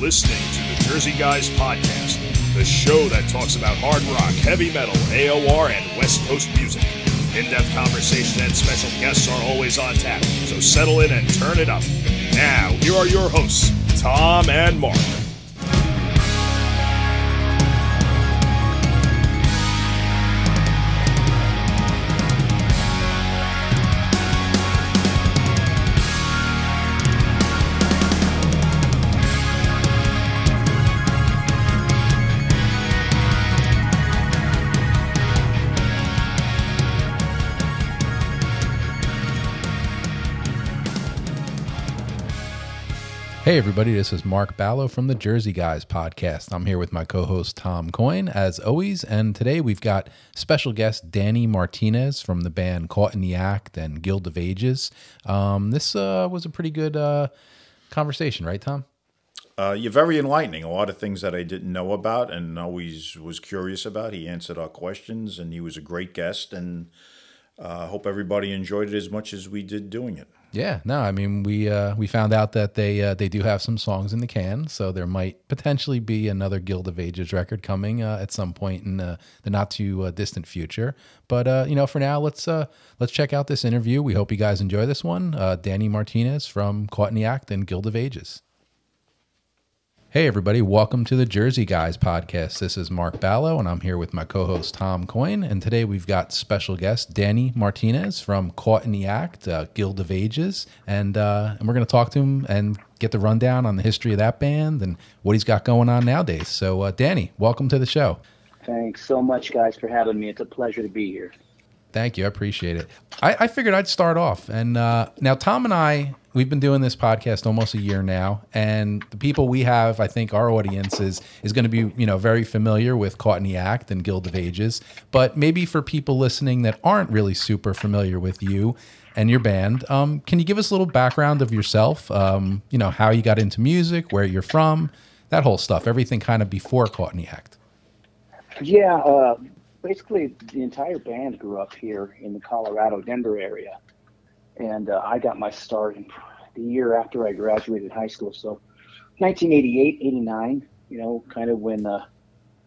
listening to the Jersey Guys Podcast, the show that talks about hard rock, heavy metal, AOR, and West Coast music. In depth conversation and special guests are always on tap, so settle in and turn it up. Now, here are your hosts, Tom and Mark. Hey, everybody, this is Mark Ballo from the Jersey Guys podcast. I'm here with my co host Tom Coyne, as always. And today we've got special guest Danny Martinez from the band Caught in the Act and Guild of Ages. Um, this uh, was a pretty good uh, conversation, right, Tom? Uh, you're very enlightening. A lot of things that I didn't know about and always was curious about. He answered our questions and he was a great guest. And I uh, hope everybody enjoyed it as much as we did doing it. Yeah, no, I mean we uh, we found out that they uh, they do have some songs in the can, so there might potentially be another Guild of Ages record coming uh, at some point in uh, the not too uh, distant future. But uh, you know, for now, let's let's check out this interview. We hope you guys enjoy this one. Danny Martinez from Caught in the Act and Guild of Ages. Hey, everybody, welcome to the Jersey Guys podcast. This is Mark Ballo, and I'm here with my co host Tom Coyne. And today we've got special guest Danny Martinez from Caught in the Act, uh, Guild of Ages. And, uh, and we're going to talk to him and get the rundown on the history of that band and what he's got going on nowadays. So, uh, Danny, welcome to the show. Thanks so much, guys, for having me. It's a pleasure to be here. Thank you. I appreciate it. I, I figured I'd start off. And uh, now, Tom and I, we've been doing this podcast almost a year now. And the people we have, I think our audience is, is going to be, you know, very familiar with Caught in the Act and Guild of Ages. But maybe for people listening that aren't really super familiar with you and your band, um, can you give us a little background of yourself? Um, you know, how you got into music, where you're from, that whole stuff, everything kind of before Caught in the Act. Yeah, uh, basically the entire band grew up here in the Colorado Denver area, and uh, I got my start in the year after I graduated high school. So 1988, 89, you know, kind of when uh,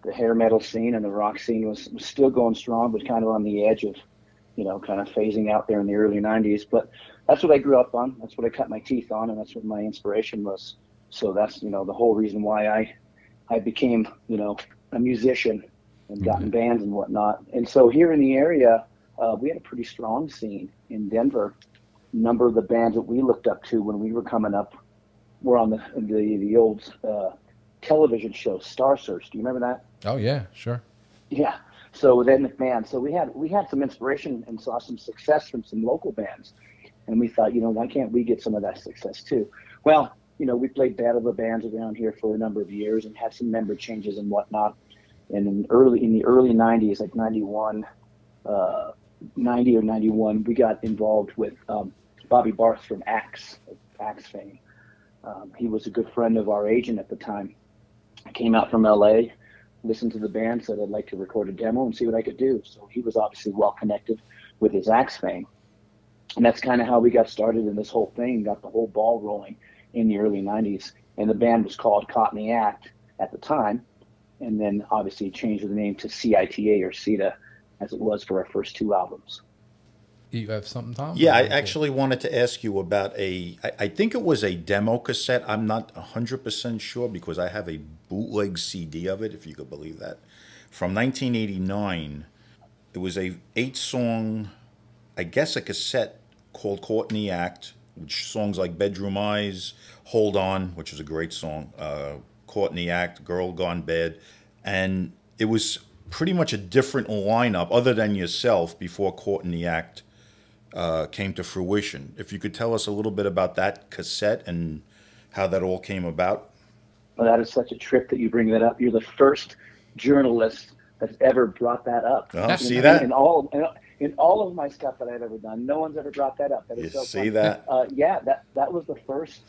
the hair metal scene and the rock scene was, was still going strong, but kind of on the edge of, you know, kind of phasing out there in the early 90s. But that's what I grew up on. That's what I cut my teeth on, and that's what my inspiration was. So that's you know the whole reason why I I became you know a musician and gotten mm-hmm. bands and whatnot. And so here in the area, uh, we had a pretty strong scene in Denver. A number of the bands that we looked up to when we were coming up were on the the, the old uh, television show Star Search. Do you remember that? Oh yeah, sure. Yeah. So with Ed McMahon, so we had we had some inspiration and saw some success from some local bands, and we thought, you know, why can't we get some of that success too? Well, you know, we played battle of the bands around here for a number of years and had some member changes and whatnot and in early in the early 90s like 91 uh, 90 or 91 we got involved with um, bobby barth from axe axe fame. Um, he was a good friend of our agent at the time. I came out from la listened to the band said i'd like to record a demo and see what i could do. So he was obviously well connected with his axe fame. And that's kind of how we got started in this whole thing got the whole ball rolling in the early 90s and the band was called caught in the act at the time and then obviously changed the name to CITA or CETA as it was for our first two albums. You have something, Tom? Yeah, I actually wanted to ask you about a. I, I think it was a demo cassette. I'm not 100% sure because I have a bootleg CD of it, if you could believe that. From 1989. It was a eight song, I guess a cassette called Caught in the Act, which songs like Bedroom Eyes, Hold On, which is a great song, uh, Caught in the Act, Girl Gone Bad, and it was pretty much a different lineup other than yourself before Caught in the Act uh, came to fruition. If you could tell us a little bit about that cassette and how that all came about. Well, that is such a trip that you bring that up. You're the first journalist that's ever brought that up. Oh, see know, that? In all, in all of my stuff that I've ever done, no one's ever brought that up. That is you so see fun. that? Uh, yeah, that that was the first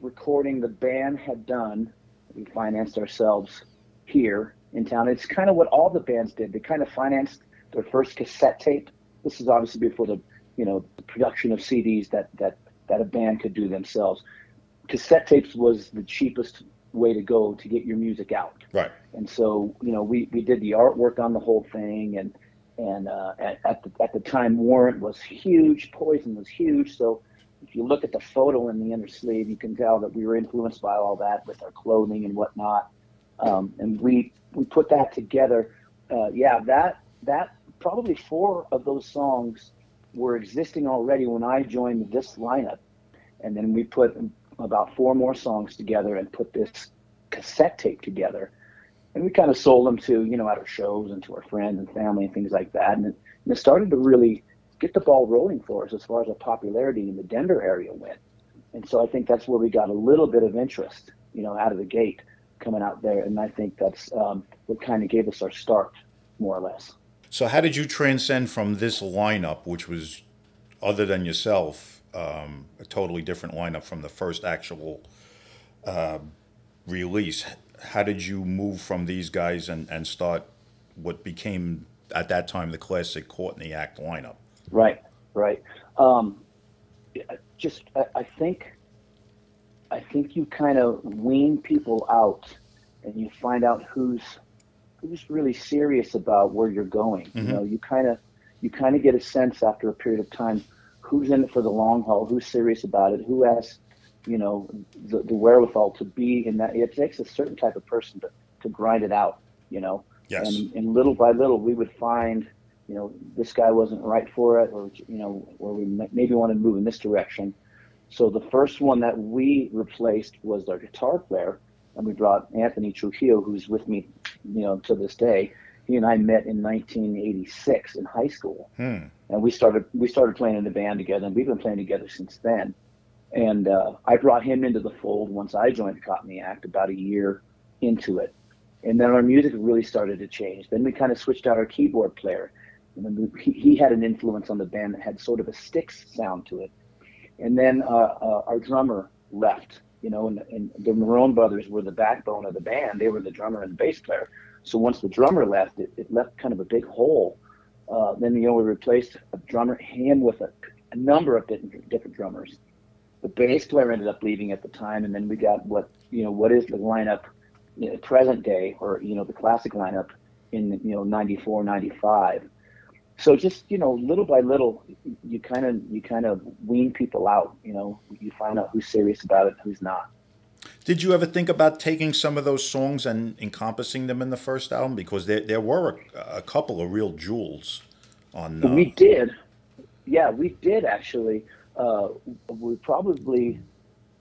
recording the band had done we financed ourselves here in town. It's kind of what all the bands did. They kind of financed their first cassette tape. This is obviously before the you know the production of CDs that that that a band could do themselves. Cassette tapes was the cheapest way to go to get your music out. Right. And so, you know, we, we did the artwork on the whole thing, and and uh, at, at the at the time, Warrant was huge, Poison was huge. So, if you look at the photo in the inner sleeve, you can tell that we were influenced by all that with our clothing and whatnot. Um, and we we put that together. Uh, yeah, that that probably four of those songs were existing already when I joined this lineup, and then we put about four more songs together and put this cassette tape together. And we kind of sold them to, you know, at our shows and to our friends and family and things like that. And it, and it started to really get the ball rolling for us as far as our popularity in the Denver area went. And so I think that's where we got a little bit of interest, you know, out of the gate coming out there. And I think that's um, what kind of gave us our start, more or less. So, how did you transcend from this lineup, which was, other than yourself, um, a totally different lineup from the first actual uh, release? How did you move from these guys and, and start what became at that time the classic Caught in the Act lineup? Right, right. Um, just, I, I think, I think you kind of wean people out, and you find out who's who's really serious about where you're going. Mm-hmm. You know, you kind of you kind of get a sense after a period of time who's in it for the long haul, who's serious about it, who has you know the, the wherewithal to be in that. It takes a certain type of person to to grind it out. You know, yes. and, and little by little we would find you know this guy wasn't right for it, or you know, or we maybe want to move in this direction. So the first one that we replaced was our guitar player, and we brought Anthony Trujillo, who's with me, you know, to this day. He and I met in 1986 in high school, hmm. and we started we started playing in a band together, and we've been playing together since then. And uh, I brought him into the fold once I joined the Act about a year into it, and then our music really started to change. Then we kind of switched out our keyboard player, and then he, he had an influence on the band that had sort of a Styx sound to it. And then uh, uh, our drummer left, you know, and, and the Marone brothers were the backbone of the band. They were the drummer and the bass player. So once the drummer left, it, it left kind of a big hole. Uh, then you know we replaced a drummer him with a, a number of different, different drummers. The bass player ended up leaving at the time, and then we got what you know what is the lineup, you know, present day or you know the classic lineup in you know 94, 95 so just you know little by little you kind of you kind of wean people out you know? You find out who's serious about it who's not. Did you ever think about taking some of those songs and encompassing them in the first album? Because there, there were a, a couple of real jewels on uh... we did. Yeah we did actually. Uh, we probably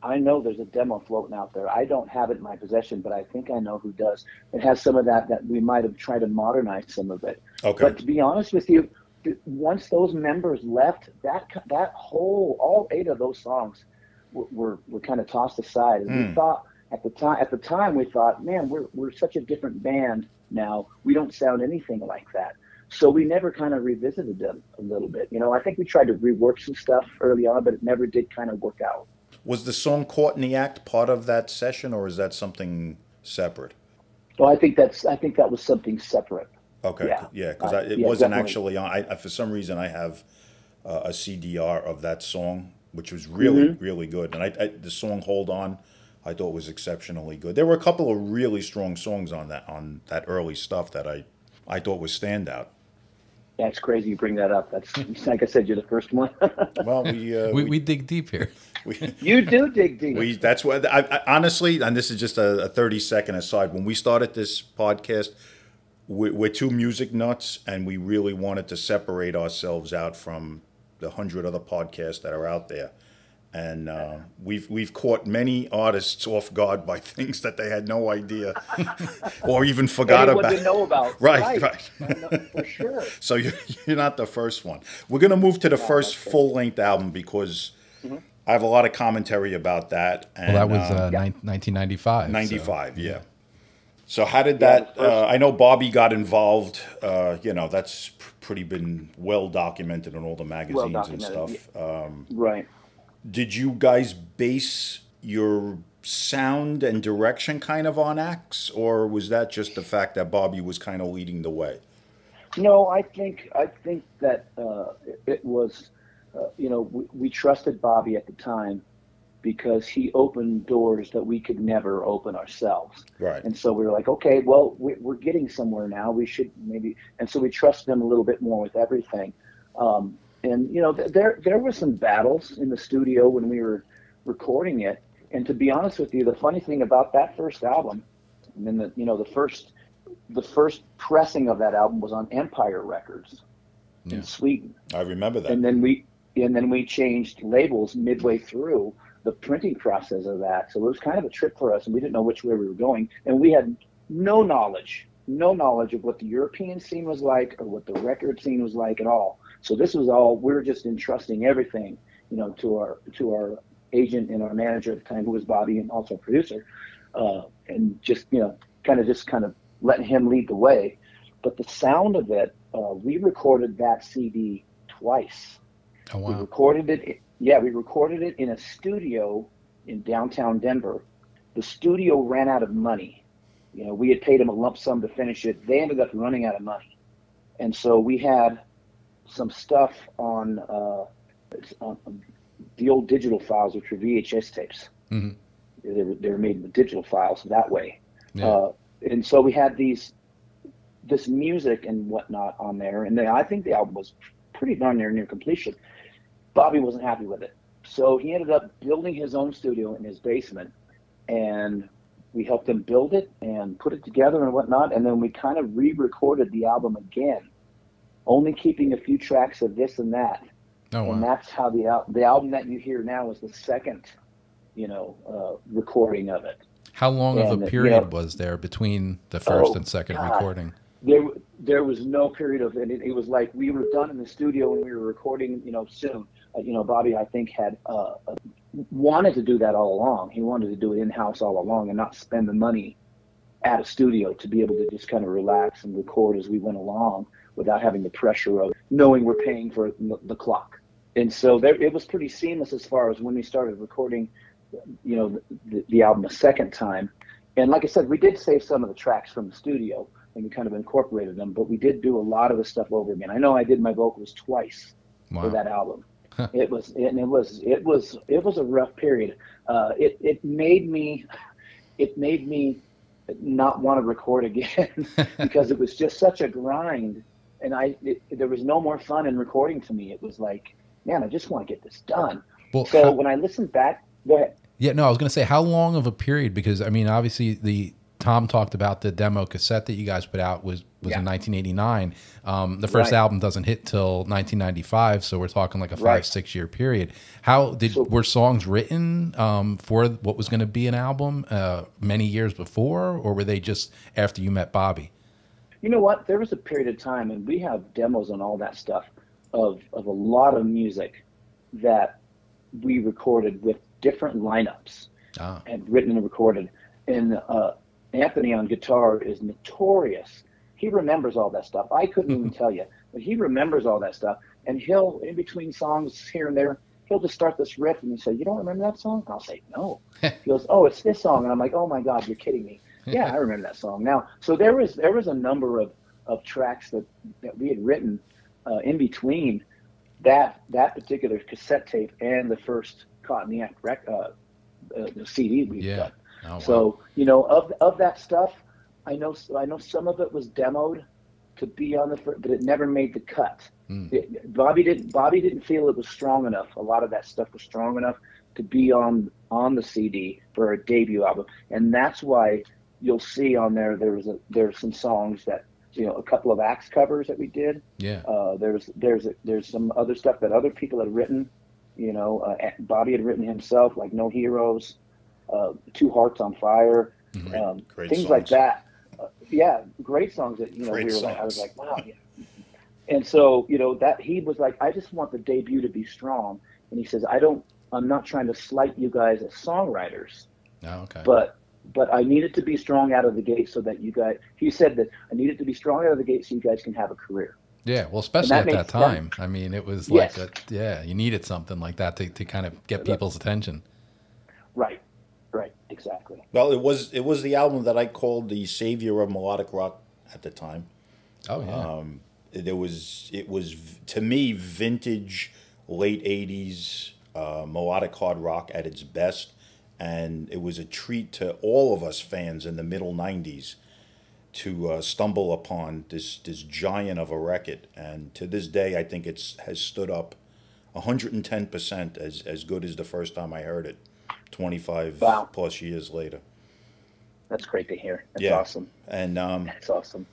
I know there's a demo floating out there. I don't have it in my possession, but I think I know who does. It has some of that that we might have tried to modernize some of it. Okay. But to be honest with you, once those members left, that that whole all eight of those songs were were, were kind of tossed aside. And mm. we hmm. thought at the time at the time we thought, man, we're we're such a different band now. We don't sound anything like that. So we never kind of revisited them a little bit. You know, I think we tried to rework some stuff early on, but it never did kind of work out. Was the song "Caught in the Act" part of that session, or is that something separate? Well, I think that's I think that was something separate. Okay, yeah, because yeah, it yeah, wasn't definitely. actually on. I, for some reason, I have uh, a CDR of that song, which was really mm-hmm. really good, and I, I, the song "Hold On." I thought was exceptionally good. There were a couple of really strong songs on that on that early stuff that I I thought was standout. Yeah, it's crazy you bring that up. That's like I said, you're the first one. well, we, uh, we, we we dig deep here. We, you do dig deep. We that's what I, I, honestly, and this is just a, a, 30 second aside. When we started this podcast, we're, we're two music nuts, and we really wanted to separate ourselves out from the hundred other podcasts that are out there and uh, we've we've caught many artists off guard by things that they had no idea or even forgot Anyone about. know about. Right, right. right. for sure. So you're, you're not the first one. We're going to move to the first full length album because mm-hmm. I have a lot of commentary about that. And, well, that was uh, uh, 1995. 95, so. yeah. So how did that? Uh, I know Bobby got involved. Uh, you know that's pretty been well documented in all the magazines well and stuff. Um, right did you guys base your sound and direction kind of on Axe, or was that just the fact that Bobby was kind of leading the way? No, I think I think that uh, it, it, was, uh, you know, we, we, trusted Bobby at the time because he opened doors that we could never open ourselves. Right. And so we were like, okay, well, we- we're getting somewhere now. We should maybe, and so we trusted him a little bit more with everything. Um, and you know, th- there there were some battles in the studio when we were recording it. And to be honest with you, the funny thing about that first album, and then the you know the first the first pressing of that album was on Empire Records Yeah. in Sweden I remember that. and then we and then we changed labels midway through the printing process of that so it was kind of a trip for us and we didn't know which way we were going and we had no knowledge no knowledge of what the european scene was like or what the record scene was like at all so this was all we were just entrusting everything you know to our to our agent and our manager at the time who was bobby and also a producer uh, and just you know kind of just kind of letting him lead the way but the sound of it uh, we recorded that cd twice Oh wow! we recorded it. Yeah, we recorded it in a studio in downtown Denver. The studio ran out of money. You know, we had paid them a lump sum to finish it. They ended up running out of money, and so we had some stuff on, uh, on the old digital files, which were VHS tapes. Mhm. They were they were made with digital files that way. Yeah. Uh, and so we had these this music and whatnot on there, and then I think the album was pretty darn near near completion. Bobby wasn't happy with it, so he ended up building his own studio in his basement, and we helped him build it and put it together and whatnot, and then we kind of re-recorded the album again, only keeping a few tracks of this and that, oh and that's how the al- the album that you hear now is the second, you know, uh, recording of it. How long of and, a you period know- was there between the first Oh, and second God. recording? there there was no period of and it, it was like we were done in the studio and we were recording you know soon uh, you know bobby i think had uh, wanted to do that all along he wanted to do it in house all along and not spend the money at a studio to be able to just kind of relax and record as we went along without having the pressure of knowing we're paying for the, clock and so there, it was pretty seamless as far as when we started recording you know the, the album a second time and like i said we did save some of the tracks from the studio and we kind of incorporated them. But we did do a lot of the stuff over again. I know I did my vocals twice for that album. it was and it was it was it was a rough period. Uh, it it made me it made me not want to record again because it was just such a grind, and I it, there was no more fun in recording to me. It was like, man, I just want to get this done. Well, So how- when I listened back, go ahead. Yeah, no, I was going to say how long of a period because I mean, obviously the Tom talked about the demo cassette that you guys put out was was Yeah. in 1989. Um, the first Right. album doesn't hit till 1995, so we're talking like a five Right. six year period. How did So- were songs written um, for what was going to be an album uh, many years before, or were they just after you met Bobby? You know what? There was a period of time, and we have demos on all that stuff of of a lot of music that we recorded with different lineups Ah, and written and recorded. And uh, Anthony on guitar is notorious. He remembers all that stuff. I couldn't even tell you, but he remembers all that stuff. And he'll, in between songs here and there, he'll just start this riff and he say, "You don't remember that song?" I'll say, "No." he goes, "Oh, it's this song," and I'm like, "Oh my God, you're kidding me." Yeah, I remember that song now. So there was there was a number of, of tracks that, that we had written uh, in between that that particular cassette tape and the first Cotton rec, uh, uh, the CD we Yeah. done. oh, wow. So you know of of that stuff, I know I know some of it was demoed to be on the fir- but it never made the cut. Mm. It- Bobby didn't Bobby didn't feel it was strong enough. A lot of that stuff was strong enough to be on on the CD for a debut album, and that's why you'll see on there there was a there's some songs that you know a couple of axe covers that we did. yeah, Uh, there's there's there's some other stuff that other people had written. You know, uh, Bobby had written himself, like No Heroes, uh, Two Hearts on Fire, um, Great things like that. Uh, yeah, great songs that you know Great we were like, I was like, wow. Yeah. And so you know that he was like, I just want the debut to be strong, and he says, I don't, I'm not trying to slight you guys as songwriters, oh, okay. but but I needed to be strong out of the gate so that you guys. He said that I needed to be strong out of the gate so you guys can have a career. Yeah, well, especially that at that makes time. I mean, it was like, Yes. a, yeah, you needed something like that to, to kind of get people's attention. Right, right, exactly. Well, it was it was the album that I called the savior of melodic rock at the time. Oh yeah, Um, there was it was to me vintage late '80s uh, melodic hard rock at its best, and it was a treat to all of us fans in the middle '90s to uh, stumble upon this this giant of a record. And to this day, I think it's has stood up 110 percent as as good as the first time I heard it, 25 Wow. plus years later. That's great to hear. That's Yeah. awesome. And um, That's awesome.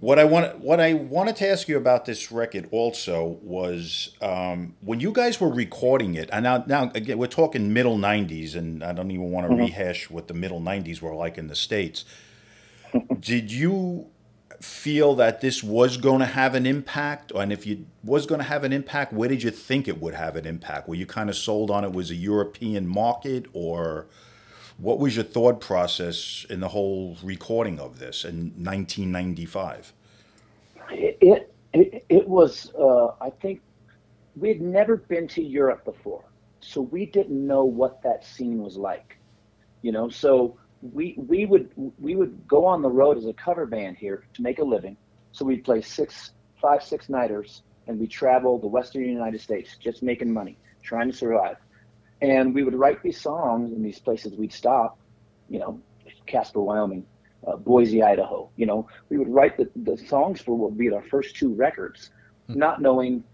What I want, what I wanted to ask you about this record also was um, when you guys were recording it. And now, now again, we're talking middle '90s, and I don't even want to rehash what the middle '90s were like in the states. Did you feel that this was going to have an impact, and if you was going to have an impact, where did you think it would have an impact? Were you kind of sold on it was a European market, or what was your thought process in the whole recording of this in 1995? It it, it, was. Uh, I think we had never been to Europe before, so we didn't know what that scene was like. You know, so we we would we would go on the road as a cover band here to make a living. So we'd play six, five, six nighters, and we travel the Western United States just making money, trying to survive. And we would write these songs in these places we'd stop, you know, Casper, Wyoming, uh, Boise, Idaho. You know, we would write the, the songs for what would be our first two records, not knowing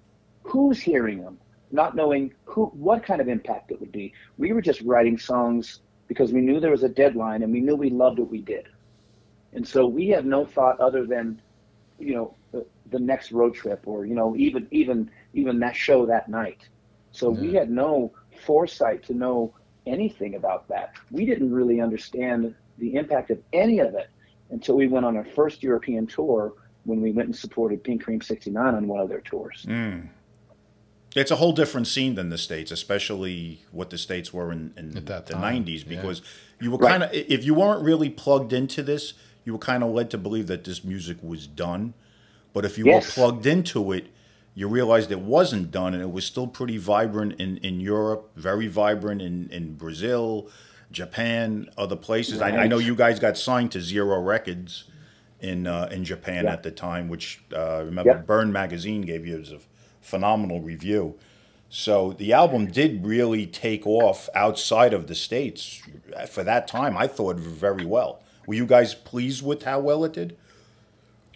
who's hearing them, not knowing who what kind of impact it would be. We were just writing songs because we knew there was a deadline and we knew we loved what we did. And so we had no thought other than, you know, the, the next road trip or, you know, even even even that show that night. So we had no foresight to know anything about that. We didn't really understand the impact of any of it until we went on our first European tour when we went and supported Pink Cream 69 on one of their tours. Mm. It's a whole different scene than the states, especially what the states were in, in that the time, '90s, yeah. because you were Right. kind of if you weren't really plugged into this, you were kind of led to believe that this music was done. But if you Yes. were plugged into it, you realized it wasn't done, and it was still pretty vibrant in, in Europe, very vibrant in, in Brazil, Japan, other places. I, I know you guys got signed to Zero Records in uh, in Japan Yeah. at the time, which uh, remember Yep. Burrn magazine gave you as a phenomenal review. So the album did really take off outside of the states for that time. I thought very well. Were you guys pleased with how well it did?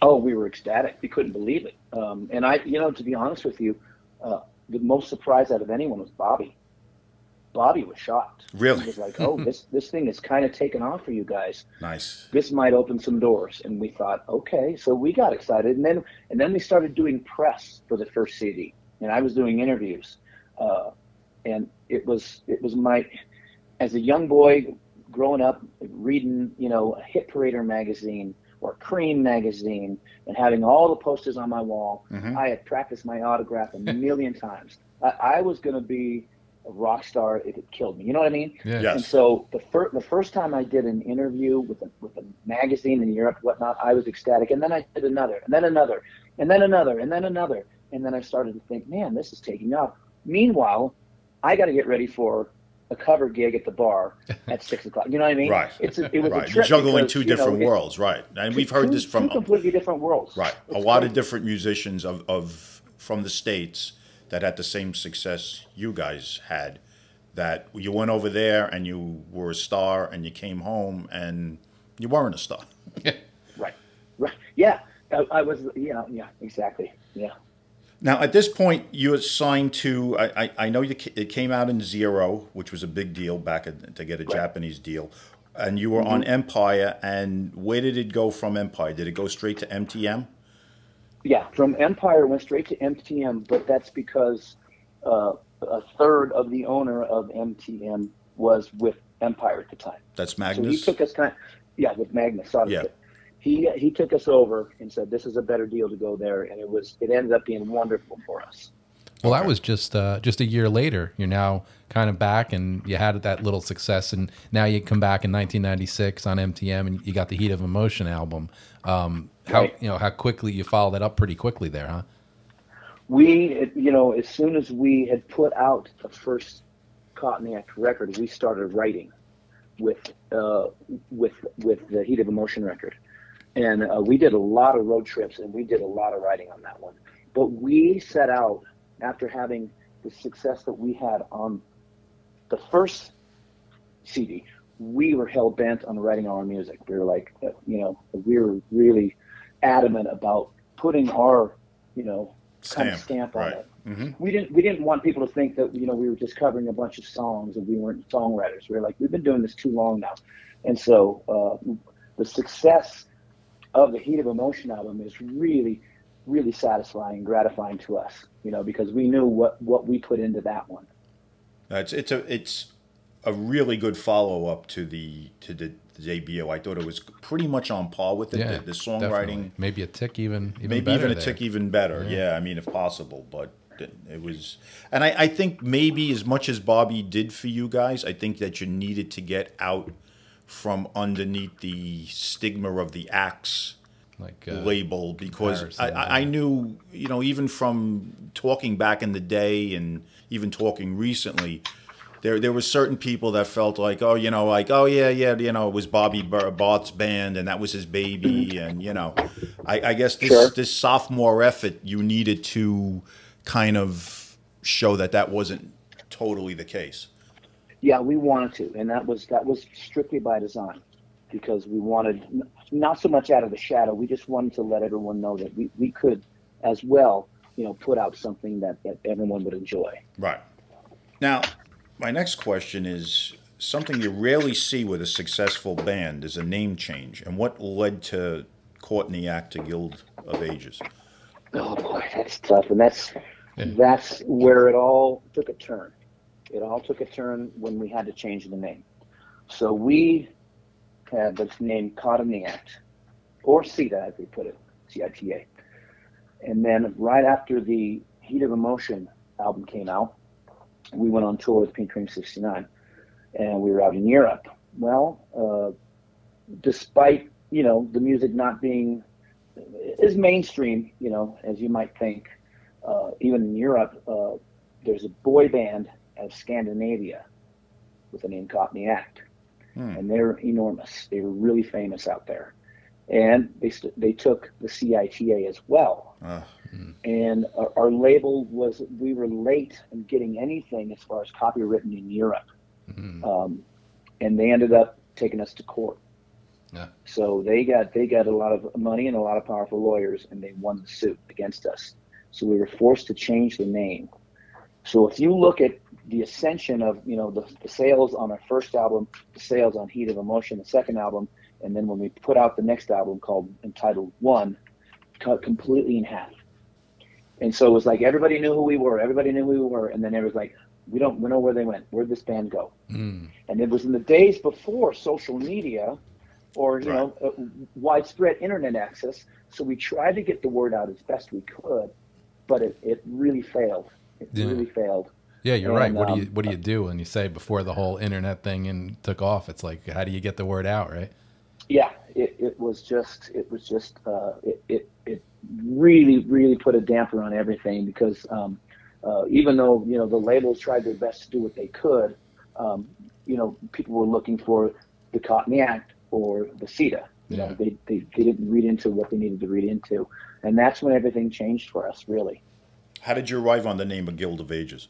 Oh, we were ecstatic. We couldn't believe it. Um, and I, you know, to be honest with you, uh, the most surprised out of anyone was Bobby. Bobby was shocked. Really? He was like, "Oh, this this thing is kind of taken off for you guys. Nice. This might open some doors." And we thought, "Okay." So we got excited, and then and then we started doing press for the first CD, and I was doing interviews, uh, and it was it was my as a young boy growing up reading, you know, a Hit Parader magazine or Creem magazine and having all the posters on my wall. Mhm. I had practiced my autograph a million times. I, I was going to be a rock star if it killed me. You know what I mean? Yeah. Yes. And so the first the first time I did an interview with a with a magazine in Europe, whatnot, I was ecstatic. And then I did another, and then another, and then another, and then another, and then I started to think, man, this is taking off. Meanwhile, I got to get ready for a cover gig at the bar at six o'clock. You know what I mean? Right. It's a, it was right. a You're juggling because, two know, different it- worlds, right? And we've heard two- this from two completely different worlds. right a lot crazy. of different musicians of, of from the states that had the same success you guys had. That you went over there and you were a star, and you came home and you weren't a star. Right. Right. Yeah. I, I was. Yeah. Yeah. Exactly. Yeah. Now, at this point, you were signed to. I, I, I know you, it came out in Zero, which was a big deal back in, to get a Japanese deal, and you were on Empire. And where did it go from Empire? Did it go straight to MTM? Yeah, from Empire went straight to MTM, but that's because uh, a third of the owner of MTM was with Empire at the time. That's Magnus. So he took us kind, yeah, with Magnus. Sorry. Yeah. He he took us over and said this is a better deal to go there, and it was it ended up being wonderful for us. Well, that was just uh, just a year later. You're now kind of back, and you had that little success, and now you come back in 1996 on MTM, and you got the Heat of Emotion album. Um, how Right. you know how quickly you followed that up pretty quickly there, huh? We, you know, as soon as we had put out the first Caught in the Act record, we started writing with uh, with with the Heat of Emotion record, and uh, we did a lot of road trips and we did a lot of writing on that one. But we set out after having the success that we had on the first CD, we were hell bent on writing our music. We were like, uh, you know, we were really adamant about putting our, you know, kind of stamp on right. it. hmm We didn't we didn't want people to think that you know we were just covering a bunch of songs and we weren't songwriters. We were like, we've been doing this too long now, and so uh, the success of the Heat of Emotion album is really, really satisfying and gratifying to us. You know, because we knew what what we put into that one. Uh, it's it's a it's a really good follow up to the to the, the debut. I thought it was pretty much on par with it. Yeah, the, the songwriting, definitely. maybe a tick even, even maybe even a there. tick even better. Yeah. I mean, if possible, but it, it was, and I, I think maybe as much as Bobby did for you guys, I think that you needed to get out from underneath the stigma of the axe like uh, label because I, I I knew, you know, even from talking back in the day and even talking recently, there there were certain people that felt like, oh, you know, like, oh yeah, yeah, you know, it was Bobby Bar- Barth's band and that was his baby, and you know, I, I guess this Sure. this sophomore effort you needed to kind of show that that wasn't totally the case. Yeah, we wanted to, and that was that was strictly by design, because we wanted n- not so much out of the shadow. We just wanted to let everyone know that we, we could, as well, you know, put out something that, that everyone would enjoy. Right. Now, my next question is something you rarely see with a successful band is a name change. And what led to Caught in the Act to Guild of Ages? Oh boy, that's tough, and that's that's where it all took a turn. It all took a turn when we had to change the name. So we had the name Caught in the Act, or CETA as we put it, C-I-T-A. And then right after the Heat of Emotion album came out, we went on tour with Pink Cream 69, and we were out in Europe. Well, uh, despite you know the music not being as mainstream, you know, as you might think. Uh, even in Europe, uh, there's a boy band of Scandinavia with the name Caught Act, Hmm. and they're enormous. They were really famous out there, and they st- they took the CITA as well. Uh, And our, our label was we were late in getting anything as far as copywritten in Europe, Mhm. um, and they ended up taking us to court. Yeah. So they got they got a lot of money and a lot of powerful lawyers, and they won the suit against us. So we were forced to change the name. So if you look at the ascension of you know the, the sales on our first album, the sales on Heat of Emotion, the second album, and then when we put out the next album called entitled One, cut completely in half. And so it was like everybody knew who we were, everybody knew who we were, and then it was like we don't we know where they went. Where'd this band go? Mm. And it was in the days before social media or you know uh, widespread internet access. So we tried to get the word out as best we could, but it, it really failed. It Yeah. really failed. Yeah, you're right. And, What do you um, what do you do when you say before the whole internet thing and took off? It's like how do you get the word out, right? Yeah, it, it was just it was just uh, it, it it really really put a damper on everything because um, uh, even though you know the labels tried their best to do what they could, um, you know people were looking for the Caught in the Act or the CETA. You Yeah. know they, they they didn't read into what they needed to read into, and that's when everything changed for us really. how did you arrive on the name of Guild of Ages?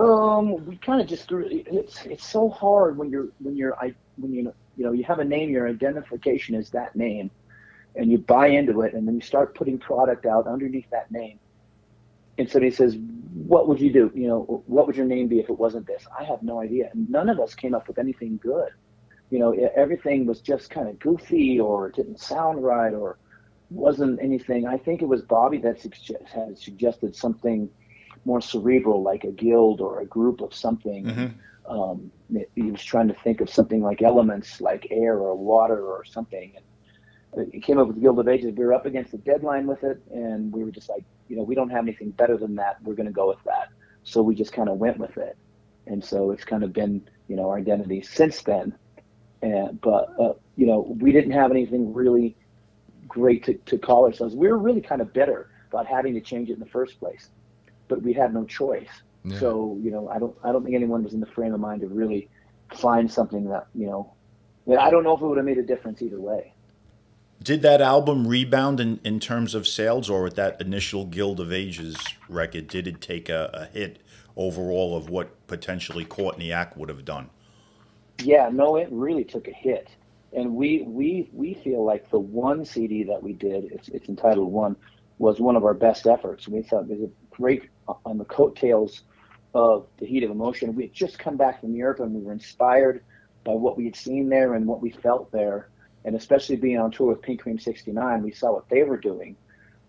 Um, we kind of just threw. It's it's so hard when you're when you're I when you you know you have a name, your identification is that name, and you buy into it, and then you start putting product out underneath that name. And somebody says, "What would you do? You know, what would your name be if it wasn't this?" I have no idea, and none of us came up with anything good. You know, everything was just kind of goofy, or it didn't sound right, or wasn't anything. I think it was Bobby that had suggested something more cerebral, like a guild or a group of something. Mhm. Um, he was trying to think of something like elements, like air or water or something. And he came up with the Guild of Ages. We were up against the deadline with it, and we were just like, you know, we don't have anything better than that. We're going to go with that. So we just kind of went with it, and so it's kind of been, you know, our identity since then. And but uh, you know, we didn't have anything really great to, to call ourselves. We were really kind of bitter about having to change it in the first place, but we had no choice. Yeah. So you know, I don't I don't think anyone was in the frame of mind to really find something that you know. I don't know if it would have made a difference either way. Did that album rebound in, in terms of sales, or with that initial Guild of Ages record, did it take a, a hit, overall of what potentially Caught in the Act would have done. Yeah, no, it really took a hit, and we we we feel like the one CD that we did, it's it's entitled One, was one of our best efforts. We thought it was a great on the coattails of the heat of emotion. We had just come back from Europe, and we were inspired by what we had seen there and what we felt there, and especially being on tour with Pink Cream '69, we saw what they were doing,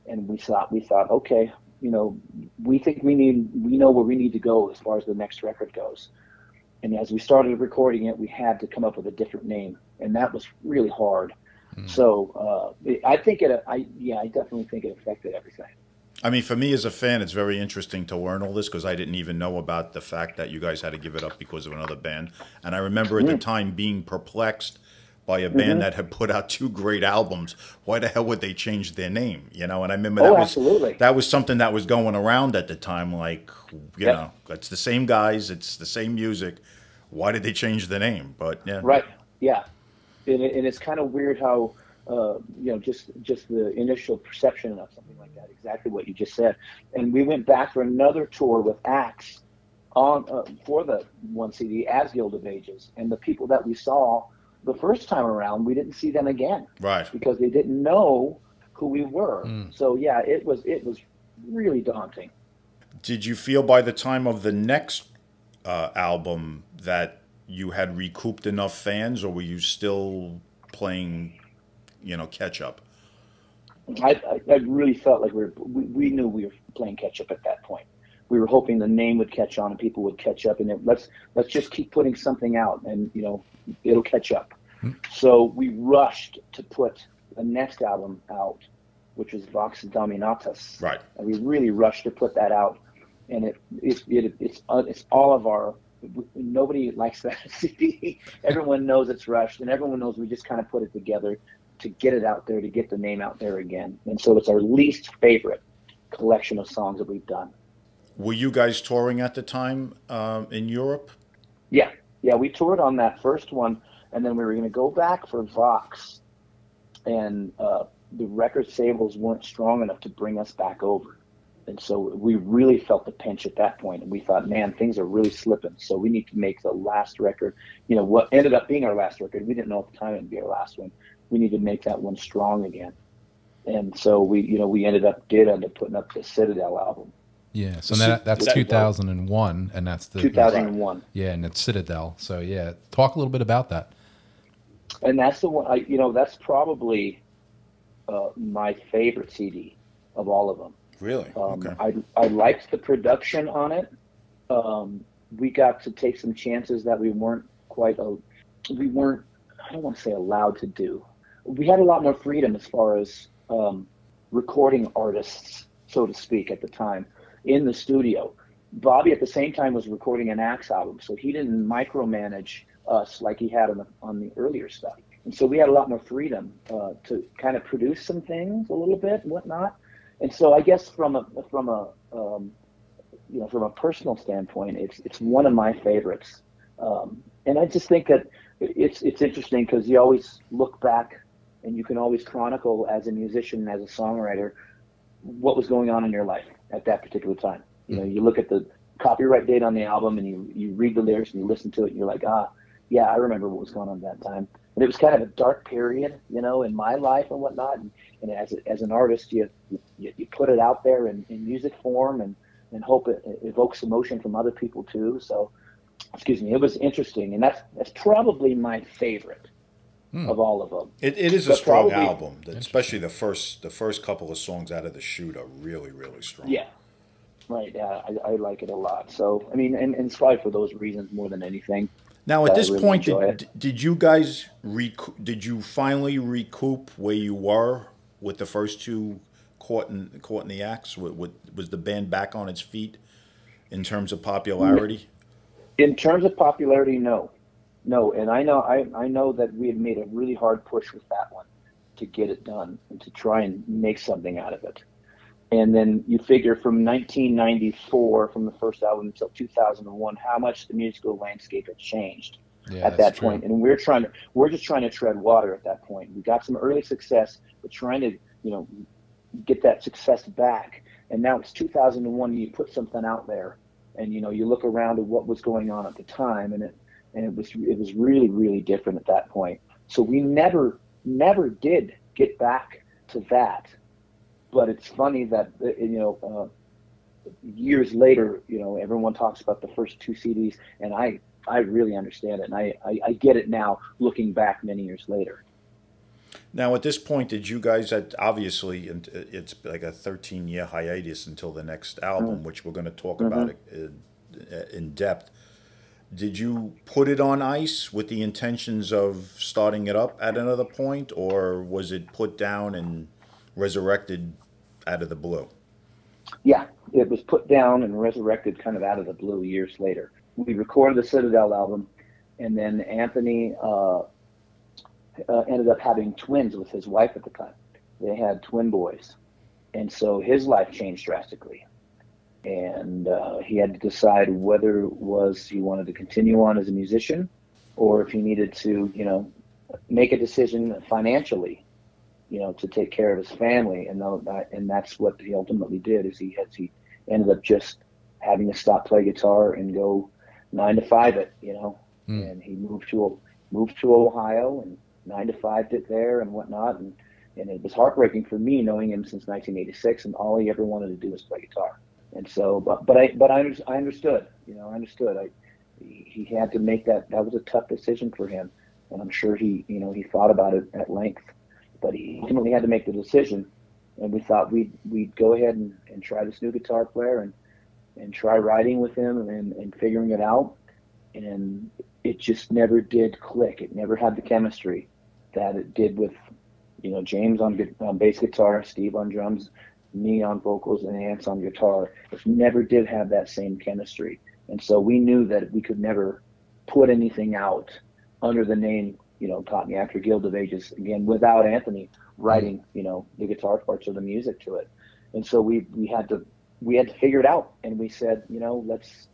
and we thought we thought, okay, you know, we think we need we know where we need to go as far as the next record goes and as we started recording it, we had to come up with a different name, and that was really hard. Mm. So uh, I think it. I yeah, I definitely think it affected everything. I mean, for me as a fan, it's very interesting to learn all this because I didn't even know about the fact that you guys had to give it up because of another band. And I remember at mm. the time being perplexed by a band mm-hmm. that had put out two great albums. Why the hell would they change their name? You know, and I remember that oh, was absolutely. that was something that was going around at the time. Like, you yep. know, it's the same guys, it's the same music. Why did they change the name? But yeah, right, yeah, and, it, and it's kind of weird how. Uh, you know, just just the initial perception of something like that. Exactly what you just said. And we went back for another tour with Axe on uh, for the one CD as Guild of Ages, and the people that we saw the first time around, we didn't see them again. Right. Because they didn't know who we were. Mm. So yeah, it was it was really daunting. Did you feel by the time of the next uh, album that you had recouped enough fans, or were you still playing, you know, catch up? I, I, really felt like we, were, we we knew we were playing catch up at that point. We were hoping the name would catch on and people would catch up, and it, let's let's just keep putting something out, and you know it'll catch up. Hmm. So we rushed to put the next album out, which was Vox Dominatus. Right. And we really rushed to put that out, and it, it, it it's uh, it's all of our. Nobody likes that CD. everyone knows it's rushed, and everyone knows we just kind of put it together to get it out there, to get the name out there again. And so it's our least favorite collection of songs that we've done. Were you guys touring at the time um, in Europe? Yeah, yeah, we toured on that first one, and then we were going to go back for Vox, and uh, the record sales weren't strong enough to bring us back over. And so we really felt the pinch at that point, and we thought, man, things are really slipping. So we need to make the last record. You know, what ended up being our last record, we didn't know at the time it'd be our last one. We need to make that one strong again. And so we, you know, we ended up did end up putting up the Citadel album. Yeah, so that, that's 2001, and that's the 2001. Yeah, and it's Citadel. So yeah, talk a little bit about that. And that's the one. I, you know, that's probably uh, my favorite CD of all of them. Really? Um, okay. I I liked the production on it. Um, we got to take some chances that we weren't quite a, we weren't I don't want to say allowed to do. We had a lot more freedom as far as um, recording artists, so to speak, at the time in the studio. Bobby at the same time was recording an Axe album, so he didn't micromanage us like he had on the on the earlier stuff. And so we had a lot more freedom uh, to kind of produce some things a little bit and whatnot. And so I guess from a from a um, you know from a personal standpoint, it's it's one of my favorites. Um, and I just think that it's it's interesting because you always look back and you can always chronicle as a musician, and as a songwriter, what was going on in your life at that particular time. You know, you look at the copyright date on the album and you, you read the lyrics and you listen to it and you're like, ah, yeah, I remember what was going on at that time. And it was kind of a dark period, you know, in my life and whatnot. And, and as, a, as an artist, you, you, you put it out there in, in music form and, and hope it, it evokes emotion from other people too. So, excuse me, it was interesting. And that's, that's probably my favorite. Hmm. of all of them. It, it is a strong probably, album, especially the first the first couple of songs out of the chute are really really strong. Yeah, right. Yeah, I, I like it a lot. So I mean, and, and it's probably for those reasons more than anything. Now, at this really point, did, did you guys rec- did you finally recoup where you were with the first two caught in caught in the acts? was the band back on its feet in terms of popularity? In terms of popularity, no no, and I know I, I know that we had made a really hard push with that one to get it done and to try and make something out of it. And then you figure from 1994, from the first album until 2001, how much the musical landscape had changed yeah, at that point. And we're trying to, we're just trying to tread water at that point. We got some early success, but trying to, you know, get that success back. And now it's 2001. and You put something out there, and you know you look around at what was going on at the time, and it and it was it was really really different at that point. So we never never did get back to that. But it's funny that uh, you know uh, years later, you know everyone talks about the first two CDs, and I I really understand it, and I, I, I get it now looking back many years later. Now, at this point, did you guys, obviously, it's like a 13 year hiatus until the next album, mm-hmm. which we're going to talk mm-hmm. about in, in depth. Did you put it on ice with the intentions of starting it up at another point, or was it put down and resurrected out of the blue? Yeah, it was put down and resurrected kind of out of the blue years later. We recorded the Citadel album, and then Anthony uh, uh, ended up having twins with his wife at the time. They had twin boys, and so his life changed drastically. And uh, he had to decide whether it was he wanted to continue on as a musician, or if he needed to, you know, make a decision financially, you know, to take care of his family. And that, and that's what he ultimately did. Is he has he ended up just having to stop play guitar and go nine to five it, you know. Mm. And he moved to moved to Ohio and nine to five it there and whatnot. And, and it was heartbreaking for me knowing him since 1986, and all he ever wanted to do was play guitar. And so, but but I but I, I understood, you know, I understood. I he had to make that. That was a tough decision for him, and I'm sure he you know he thought about it at length. But he ultimately had to make the decision, and we thought we'd we'd go ahead and, and try this new guitar player and and try writing with him and, and figuring it out. And it just never did click. It never had the chemistry that it did with, you know, James on, on bass guitar, Steve on drums, me on vocals, and Ants on guitar. It never did have that same chemistry. And so we knew that we could never put anything out under the name, you know, Caught in the Act Guild of Ages again without Anthony writing, you know, the guitar parts or the music to it. And so we we had to we had to figure it out, and we said, you know, let's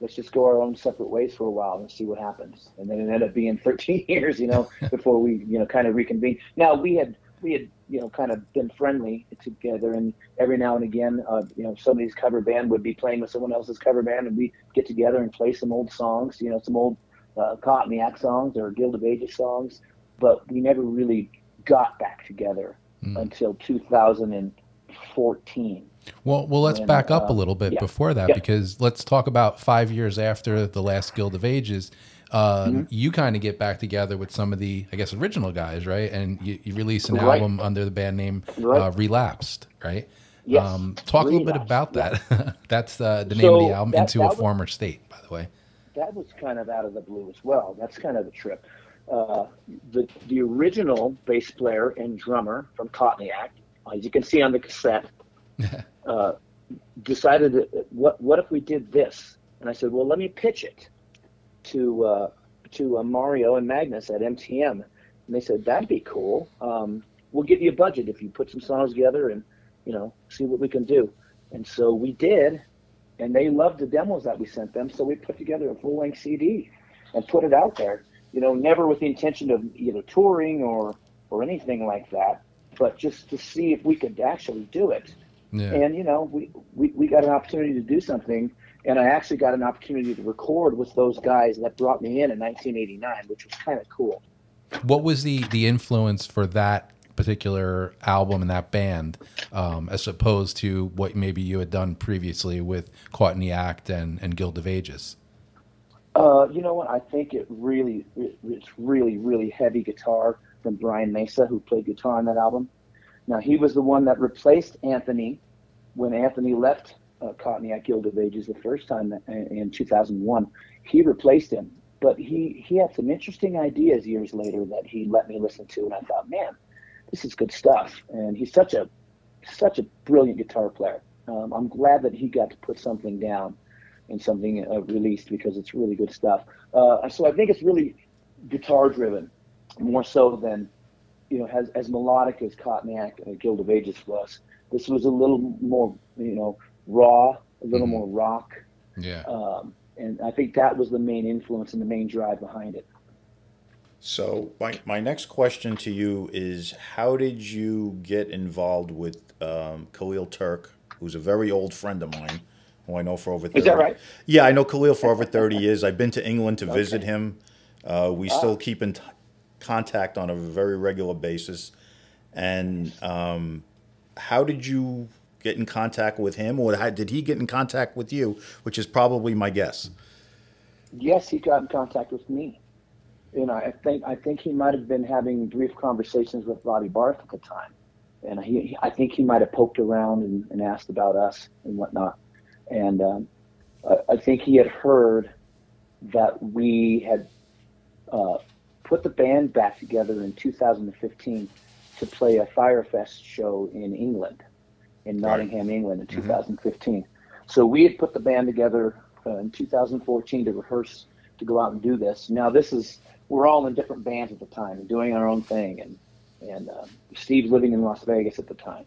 let's just go our own separate ways for a while and see what happens. And then it ended up being 13 years, you know, before we, you know, kind of reconvened. Now we had, we had, you know, kind of been friendly together and every now and again, uh, you know, somebody's cover band would be playing with someone else's cover band and we get together and play some old songs, you know, some old uh, Caught in the Act songs or Guild of Ages songs, but we never really got back together mm. until 2014 well, well, let's and, back up uh, a little bit yeah. before that yeah. because let's talk about five years after the last Guild of Ages. Uh, mm-hmm. You kind of get back together with some of the, I guess, original guys, right? And you, you release an right. album under the band name right. uh, Relapsed, right? Yes. Um, talk Relapsed. a little bit about that. Yeah. That's uh, the name so of the album, that, Into that a was, Former State, by the way. That was kind of out of the blue as well. That's kind of the trip. Uh, the the original bass player and drummer from Caught in the Act, as you can see on the cassette, uh, decided what what if we did this? And I said, well, let me pitch it to uh, to uh, Mario and Magnus at MTM, and they said that'd be cool. Um, we'll give you a budget if you put some songs together and you know see what we can do. And so we did, and they loved the demos that we sent them. So we put together a full length CD and put it out there. You know, never with the intention of either touring or or anything like that, but just to see if we could actually do it. Yeah. And you know, we, we we got an opportunity to do something, and I actually got an opportunity to record with those guys that brought me in in 1989, which was kind of cool. What was the the influence for that particular album and that band, um, as opposed to what maybe you had done previously with Caught in the Act and and Guild of Ages? Uh, you know what? I think it really it, it's really really heavy guitar from Brian Mesa, who played guitar on that album. Now, he was the one that replaced Anthony when Anthony left uh, Caught in the Act Guild of Ages the first time in 2001. He replaced him, but he, he had some interesting ideas years later that he let me listen to, and I thought, man, this is good stuff. And he's such a such a brilliant guitar player. Um, I'm glad that he got to put something down and something uh, released because it's really good stuff. Uh, so I think it's really guitar driven more so than you know, as, as melodic as Caught in the Act uh, Guild of Ages was, this was a little more, you know, raw, a little mm-hmm. more rock. Yeah. Um, and I think that was the main influence and the main drive behind it. So my, my next question to you is how did you get involved with um, Khalil Turk, who's a very old friend of mine, who I know for over 30 Is that right? Yeah, I know Khalil for over 30 years. I've been to England to visit him. Uh, we still keep in t- contact on a very regular basis. And um, how did you get in contact with him, or how, did he get in contact with you? Which is probably my guess. Yes, he got in contact with me. You know, I think I think he might have been having brief conversations with Bobby Barth at the time, and he, I think he might have poked around and, and asked about us and whatnot, and um, I, I think he had heard that we had uh, put the band back together in 2015 to play a Firefest show in England, in Nottingham, England, in 2015. So we had put the band together uh, in 2014 to rehearse to go out and do this. Now this is we're all in different bands at the time and doing our own thing, and and uh, Steve's living in Las Vegas at the time.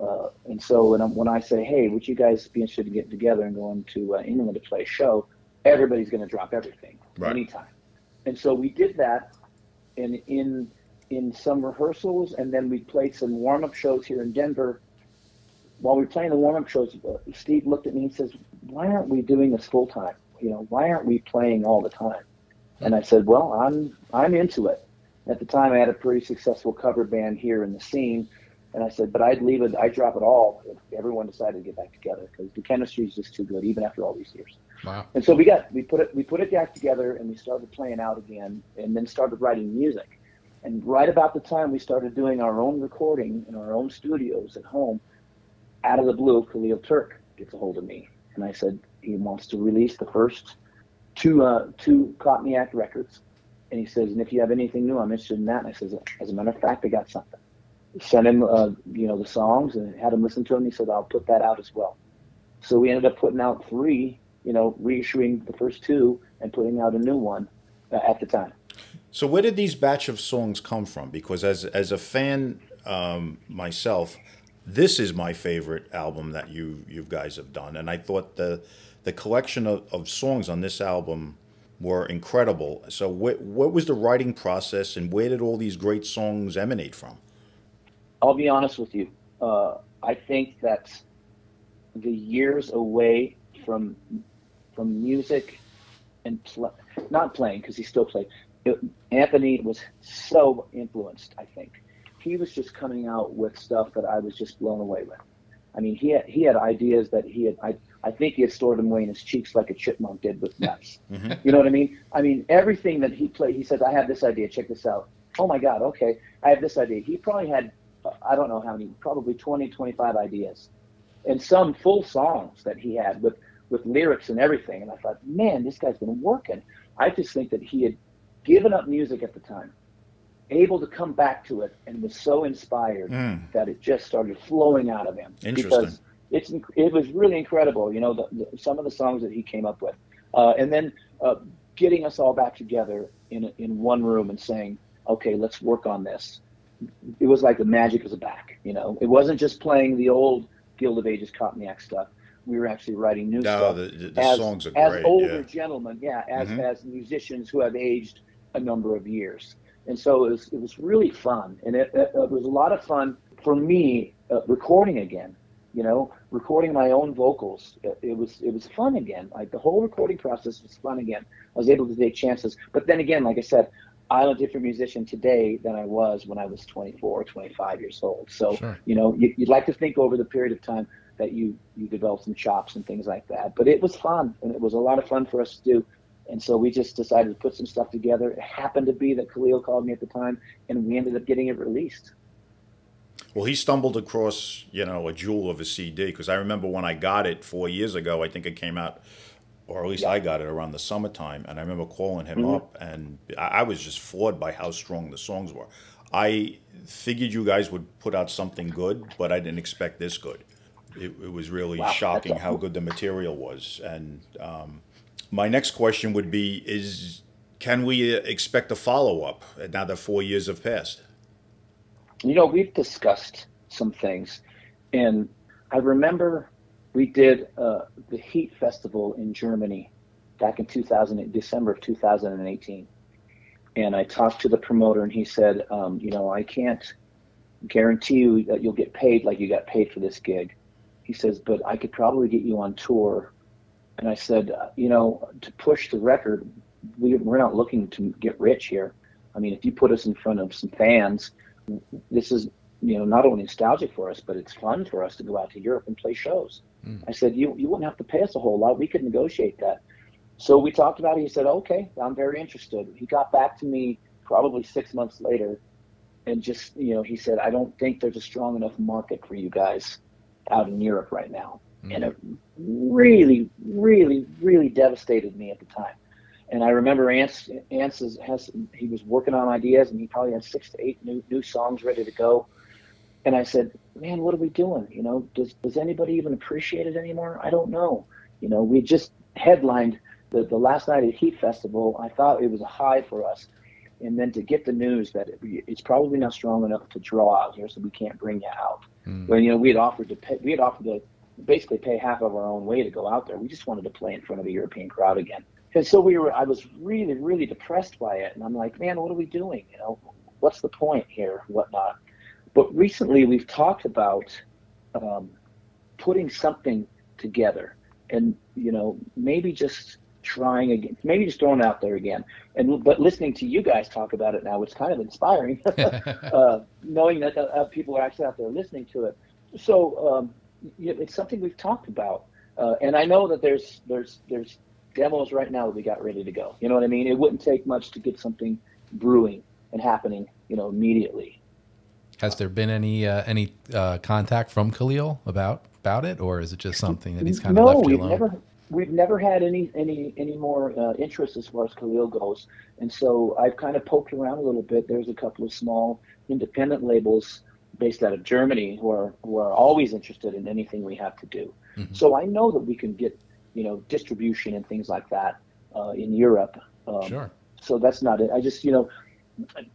Uh, and so when, when I say, hey, would you guys be interested in getting together and going to uh, England to play a show? Everybody's going to drop everything Right. anytime. And so we did that in in in some rehearsals, and then we played some warm up shows here in Denver. While we were playing the warm up shows, Steve looked at me and says, "Why aren't we doing this full time? You know, why aren't we playing all the time?" And I said, "Well, I'm I'm into it." At the time, I had a pretty successful cover band here in the scene, and I said, "But I'd leave it, I'd drop it all if everyone decided to get back together because the chemistry is just too good, even after all these years." Wow. And so we got we put it we put it back together and we started playing out again and then started writing music. And right about the time we started doing our own recording in our own studios at home, out of the blue, Khalil Turk gets a hold of me. And I said he wants to release the first two uh, two Caught in the Act records. And he says, and if you have anything new, I'm interested in that. And I says, as a matter of fact, I got something. Sent him, uh, you know, the songs and had him listen to them. He said, I'll put that out as well. So we ended up putting out three, you know, reissuing the first two and putting out a new one uh, at the time. So where did these batch of songs come from? Because as as a fan um, myself, this is my favorite album that you you guys have done, and I thought the the collection of, of songs on this album were incredible. So what what was the writing process, and where did all these great songs emanate from? I'll be honest with you. Uh, I think that the years away from from music and pl- not playing because he still played. It, Anthony was so influenced. I think he was just coming out with stuff that I was just blown away with. I mean, he had he had ideas that he had. I I think he had stored them away in his cheeks like a chipmunk did with nuts. Mm-hmm. You know what I mean? I mean, everything that he played. He says, "I have this idea. Check this out." Oh my God. Okay, I have this idea. He probably had I don't know how many, probably 20, 25 ideas, and some full songs that he had with with lyrics and everything. And I thought, man, this guy's been working. I just think that he had given up music at the time, able to come back to it, and was so inspired that it just started flowing out of him. Interesting. Because it's it was really incredible. You know, the, the, some of the songs that he came up with, uh, and then uh, getting us all back together in in one room and saying, okay, let's work on this. It was like the magic was back. You know, it wasn't just playing the old Guild of Ages Caught in the Act stuff. We were actually writing new No, stuff. the- the- as, songs are as great, older yeah. gentlemen, yeah, as Mhm. as musicians who have aged a number of years, and so it was it was really fun, and it, it, it was a lot of fun for me uh, recording again. You know, recording my own vocals. It, it was it was fun again. Like the whole recording process was fun again. I was able to take chances, but then again, like I said, I'm a different musician today than I was when I was 24, or 25 years old. So Sure. you know, you, you'd like to think over the period of time that you you develop some chops and things like that. But it was fun, and it was a lot of fun for us to do. And so we just decided to put some stuff together. It happened to be that Khalil called me at the time, and we ended up getting it released. Well, he stumbled across, you know, a jewel of a CD because I remember when I got it four years ago. I think it came out, or at least I got it around the summertime, and I remember calling him mm-hmm. up, and I, I was just floored by how strong the songs were. I figured you guys would put out something good, but I didn't expect this good. It, it was really Wow, shocking how good the material was. And um, my next question would be: Is can we uh, expect a follow up now that four years have passed? You know, we've discussed some things, and I remember we did uh, the Heat Festival in Germany back in 2000, December of 2018. And I talked to the promoter, and he said, um, you know, I can't guarantee you that you'll get paid like you got paid for this gig. He says, but I could probably get you on tour. And I said, uh, you know, to push the record, we, we're not looking to get rich here. I mean, if you put us in front of some fans, this is, you know, not only nostalgic for us, but it's fun for us to go out to Europe and play shows. Mm. I said, you, you wouldn't have to pay us a whole lot. We could negotiate that. So we talked about it. He said, okay, I'm very interested. He got back to me probably six months later and just, you know, he said, I don't think there's a strong enough market for you guys out in Europe right now. Mm-hmm. And it really, really, really devastated me at the time. And I remember Ants, Ants has, has, he was working on ideas and he probably had six to eight new, new songs ready to go. And I said, man, what are we doing? You know, does, does anybody even appreciate it anymore? I don't know. You know, we just headlined the, the last night at Heat Festival. I thought it was a high for us and then to get the news that it, it's probably not strong enough to draw out here, so we can't bring you out. Mm. When you know we had offered to pay, we had offered to basically pay half of our own way to go out there. We just wanted to play in front of a European crowd again. And so we were. I was really, really depressed by it, and I'm like, man, what are we doing? You know, what's the point here? Whatnot. But recently, we've talked about um, putting something together, and you know, maybe just trying again, maybe just throwing it out there again. And but listening to you guys talk about it now, it's kind of inspiring, uh, knowing that uh, people are actually out there listening to it. So um, it's something we've talked about, uh, and I know that there's there's there's demos right now that we got ready to go. You know what I mean? It wouldn't take much to get something brewing and happening, you know, immediately. Has there been any uh, any uh, contact from Khalil about about it, or is it just something that he's kind of no, left you alone? Never, we've never had any any any more uh, interest as far as Khalil goes, and so I've kind of poked around a little bit. There's a couple of small independent labels based out of Germany who are who are always interested in anything we have to do. Mm-hmm. So I know that we can get you know distribution and things like that uh, in Europe. Um, sure. So that's not it. I just you know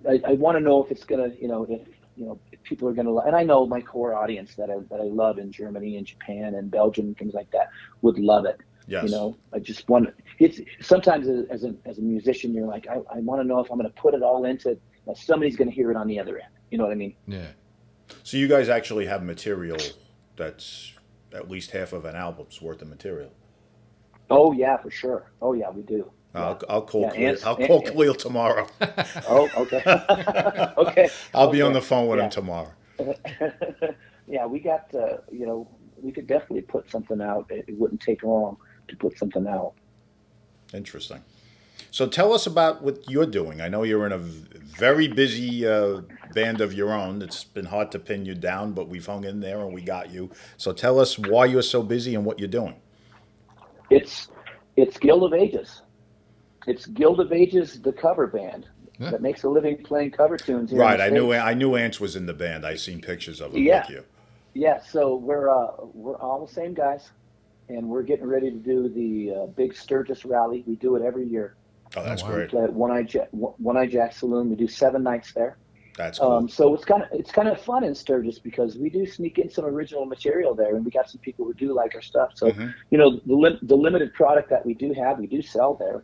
I, I want to know if it's gonna you know if you know if people are gonna and I know my core audience that I that I love in Germany and Japan and Belgium and things like that would love it. Yes. You know, I just want it's sometimes as a, as a musician, you're like, I, I want to know if I'm going to put it all into somebody's going to hear it on the other end. You know what I mean? Yeah. So you guys actually have material that's at least half of an album's worth of material. Oh yeah, for sure. Oh yeah, we do. I'll, I'll call yeah, Khalil, I'll call Khalil tomorrow. oh, okay. okay. I'll okay. be on the phone with yeah. him tomorrow. yeah, we got uh, you know we could definitely put something out. It, it wouldn't take long to put something out. Interesting. So tell us about what you're doing. I know you're in a very busy uh, band of your own. It's been hard to pin you down, but we've hung in there and we got you. So tell us why you're so busy and what you're doing. It's it's Guild of Ages. It's Guild of Ages, the cover band yeah. that makes a living playing cover tunes. right. I knew I knew Ants was in the band. I seen pictures of him yeah. with you. Yeah. So we're uh, we're all the same guys and we're getting ready to do the uh, big Sturgis rally. We do it every year. Oh, that's great. At One Eye Jack, One Eye Jack Saloon. We do seven nights there. That's cool. Um, so it's kind of it's kind of fun in Sturgis because we do sneak in some original material there, and we got some people who do like our stuff. So mm-hmm. you know the li- the limited product that we do have, we do sell there.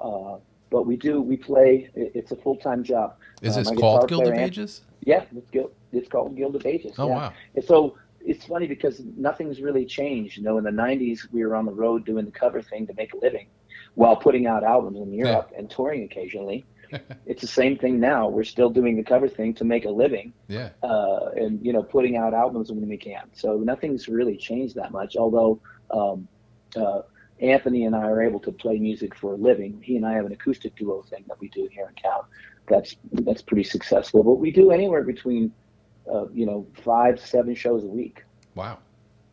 Uh, but we do we play. It's a full time job. Is uh, this called Guild of Ages? Yeah, it's, it's called Guild of Ages. Oh yeah. wow! And so it's funny because nothing's really changed. You know, in the '90s, we were on the road doing the cover thing to make a living, while putting out albums in Europe yeah. and touring occasionally. it's the same thing now. We're still doing the cover thing to make a living. Yeah. Uh, and you know, putting out albums when we can. So nothing's really changed that much. Although um, uh, Anthony and I are able to play music for a living. He and I have an acoustic duo thing that we do here in town. That's that's pretty successful. But we do anywhere between uh, you know, five, seven shows a week. Wow.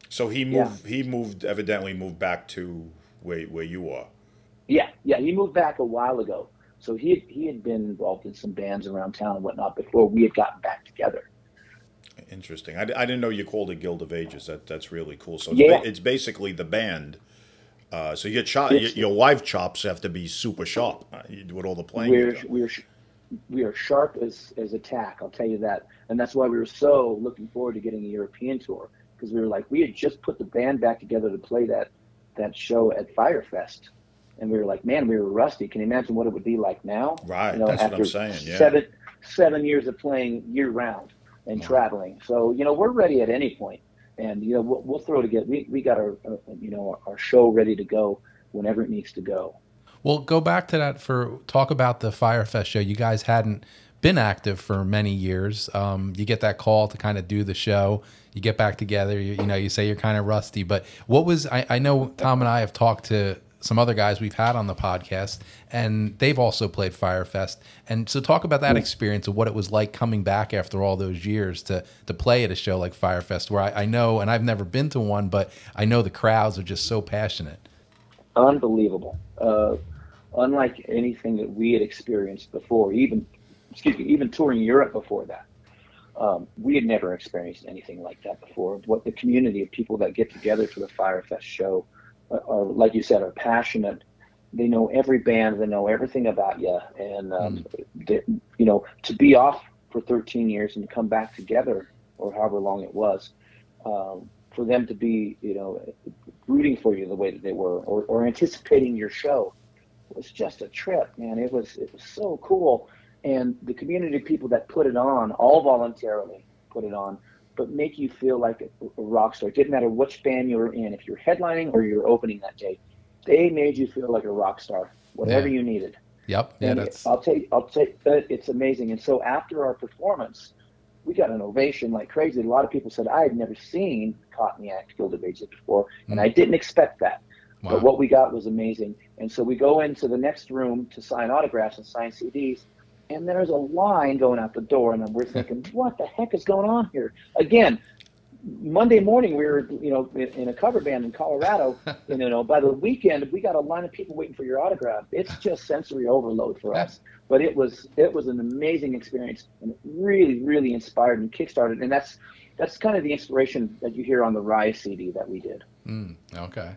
So he moved. Yeah. He moved. Evidently, moved back to where where you are. Yeah, yeah. He moved back a while ago. So he had, he had been involved in some bands around town and whatnot before we had gotten back together. Interesting. I, I didn't know you called it Guild of Ages. That that's really cool. So it's, yeah. ba- it's basically the band. Uh, so your chop, your, your live chops have to be super sharp uh, with all the playing. We're we're we are sharp as as attack. I'll tell you that, and that's why we were so looking forward to getting a European tour because we were like we had just put the band back together to play that that show at Firefest, and we were like, man, we were rusty. Can you imagine what it would be like now? Right. You know, that's after what I'm saying. Yeah. Seven seven years of playing year round and wow. traveling. So you know we're ready at any and you know we'll, we'll throw together. We we got our uh, you know our show ready to go whenever it needs to go. Well, go back to that for talk about the Firefest show. You guys hadn't been active for many years. Um, you get that call to kind of do the show. You get back together. You, you know, you say you're kind of rusty, but what was I, I know Tom and I have talked to some other guys we've had on the podcast, and they've also played Firefest. And so, talk about that experience of what it was like coming back after all those years to to play at a show like Firefest, where I, I know, and I've never been to one, but I know the crowds are just so passionate. Unbelievable. Uh, unlike anything that we had experienced before, even excuse me, even touring Europe before that. Um, we had never experienced anything like that before. What the community of people that get together for the Firefest show are, like you said, are passionate. They know every band. They know everything about you. And um, mm. they, you know, to be off for 13 years and come back together, or however long it was, um, for them to be, you know, rooting for you the way that they were, or, or anticipating your show, was just a trip, man. It was it was so cool. And the community of people that put it on, all voluntarily put it on, but make you feel like a, a rock star. It didn't matter which band you were in, if you're headlining or you're opening that day, they made you feel like a rock star, whatever yeah. you needed. Yep. Yeah, and that's. I'll take. I'll take. Uh, it's amazing. And so after our performance, we got an ovation like crazy. A lot of people said I had never seen Caught in the Act Guild of Ages before, and mm-hmm. I didn't expect that. Wow. But what we got was amazing. And so we go into the next room to sign autographs and sign CDs, and there's a line going out the door, and we're thinking, what the heck is going on here? Again, Monday morning we were, you know, in a cover band in Colorado. and, you know, by the weekend we got a line of people waiting for your autograph. It's just sensory overload for us. But it was it was an amazing experience, and it really, really inspired and kickstarted. And that's that's kind of the inspiration that you hear on the Rise CD that we did. Mm, okay.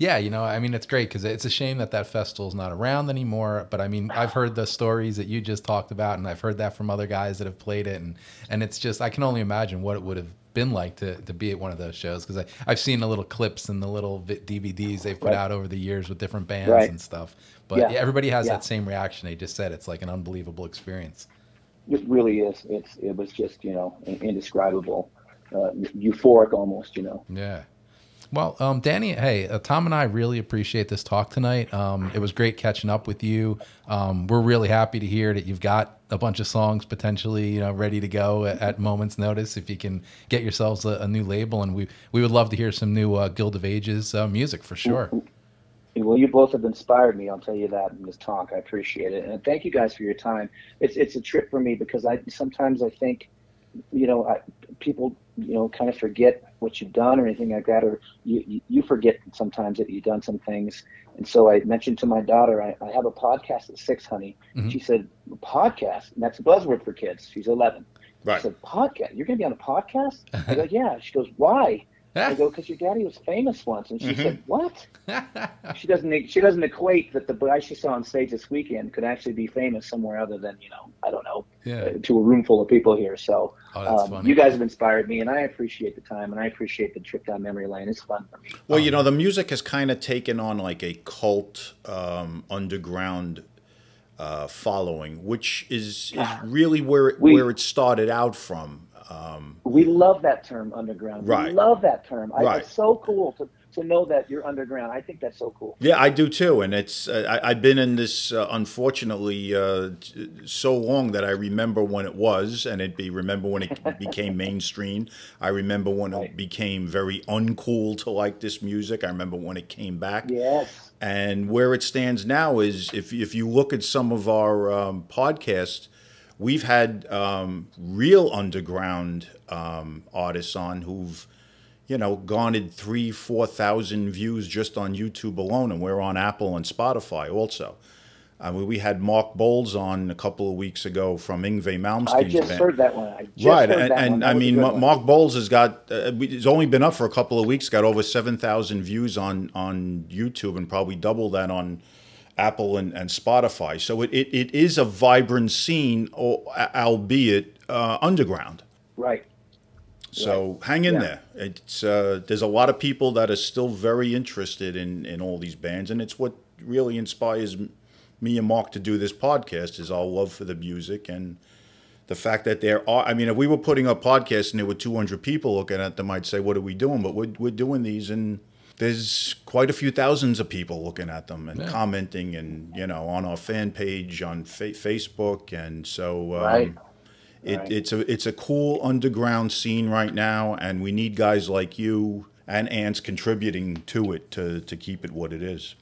Yeah, you know, I mean, it's great because it's a shame that that festival is not around anymore. But I mean, I've heard the stories that you just talked about, and I've heard that from other guys that have played it, and and it's just I can only imagine what it would have been like to, to be at one of those shows because I've seen the little clips and the little DVDs they've put right. out over the years with different bands right. and stuff. But yeah. everybody has yeah. that same reaction. They just said it's like an unbelievable experience. It really is. It's it was just you know indescribable, uh, euphoric almost. You know. Yeah. Well, um, Danny, hey, uh, Tom and I really appreciate this talk tonight. Um, it was great catching up with you. Um, we're really happy to hear that you've got a bunch of songs potentially, you know, ready to go at, at moment's notice. If you can get yourselves a, a, new label, and we we would love to hear some new uh, Guild of Ages uh, music for sure. Well, you both have inspired me. I'll tell you that in this talk. I appreciate it, and thank you guys for your time. It's it's a trip for me because I sometimes I think, you know, I, people you know kind of forget what you've done or anything like that, or you you forget sometimes that you've done some things. And so I mentioned to my daughter, I, I have a podcast at six, honey. Mm-hmm. She said, podcast, and that's a buzzword for kids. She's eleven. Right. I said, podcast. You're gonna be on a podcast? I go, yeah. She goes, why? I go, because your daddy was famous once, and she mm-hmm. said, "What?" she doesn't. She doesn't equate that the guy she saw on stage this weekend could actually be famous somewhere other than you know, I don't know, yeah. uh, to a room full of people here. So, oh, um, you guys have inspired me, and I appreciate the time, and I appreciate the trip down memory lane. It's fun for me. Well, you know, the music has kind of taken on like a cult um, underground uh, following, which is is really where it, we, where it started out from. Um, we love that term underground. Right. We love that term. I, right. It's so cool to, to know that you're underground. I think that's so cool. Yeah, I do too. And it's uh, I, have been in this uh, unfortunately uh, so long that I remember when it was, and it be remember when it became mainstream. I remember when right. it became very uncool to like this music. I remember when it came back. Yes. And where it stands now is if if you look at some of our um, podcasts we've had um, real underground um, artists on who've you know garnered three four thousand views just on youtube alone and we're on apple and spotify also I mean, we had Mark Boals on a couple of weeks ago from Yngwie Malmsteen's I just band. heard that one. right, and, and I mean, Mark Boals has got uh, it's only been up for a couple of weeks. Got over seven thousand views on on YouTube, and probably double that on Apple and, and Spotify. So it, it, it is a vibrant scene, albeit uh, underground. Right. So right. hang in yeah. there. It's uh, there's a lot of people that are still very interested in in all these bands, and it's what really inspires me and Mark to do this podcast is our love for the music and the fact that there are, I mean, if we were putting up podcasts and there were 200 people looking at them, I'd say, what are we doing? But we're, we're doing these and there's quite a few thousands of people looking at them and Yeah. commenting and, you know, on our fan page on fa- Facebook. And so, um, Right. it, Right. it's a it's a cool underground scene right now, and we need guys like you and Ants contributing to it to to keep it what it is.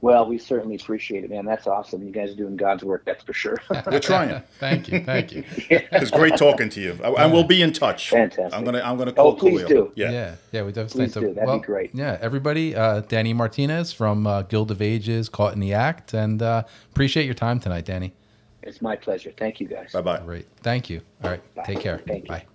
Well, we certainly appreciate it, man. That's awesome. You guys are doing God's work, that's for sure. We're trying. Thank you, thank you. It's great talking to you, and we'll be in touch. Fantastic. I'm gonna I'm gonna call Oh, please Khalil. do. Yeah. Yeah, yeah, we definitely Please do. That'd be great. Yeah, everybody, uh, Danny Martinez from uh, Guild of Ages, Caught in the Act, and uh, appreciate your time tonight, Danny. it's my pleasure. Thank you, guys. Bye bye. Great, thank you. All right, Bye. take care. Thank you. Bye.